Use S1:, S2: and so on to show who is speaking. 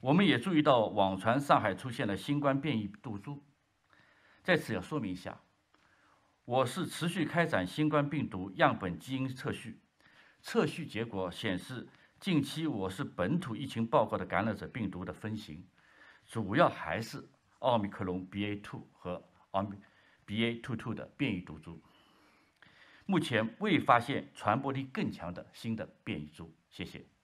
S1: 我们也注意到网传上海出现了新冠变异毒株，在此要说明一下，我市持续开展新冠病毒样本基因测序，测序结果显示，近期我市本土疫情报告的感染者病毒的分型，主要还是奥密克戎 BA.2 和奥密 BA.2.2 的变异毒株，目前未发现传播力更强的新的变异株。谢谢。